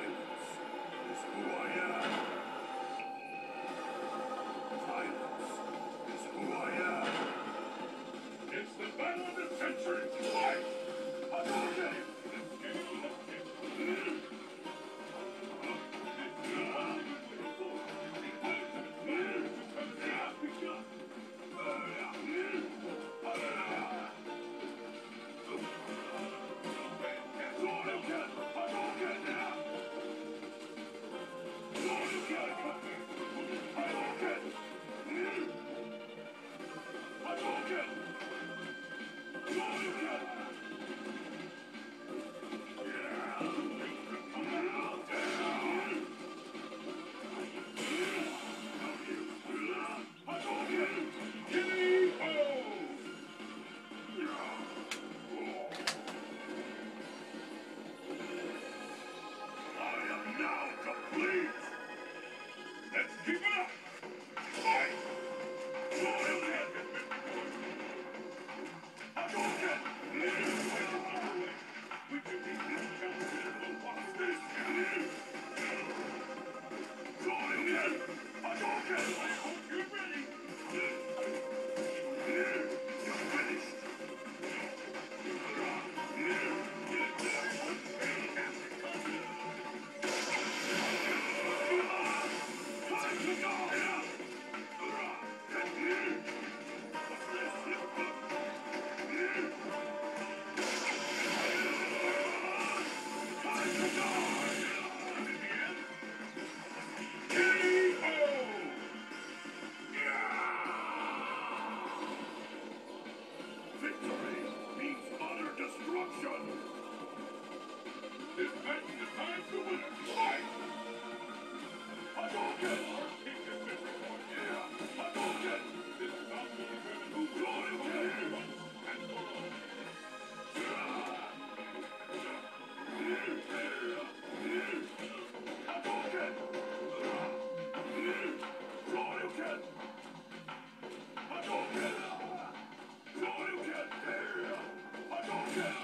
silence is who I am. Yeah.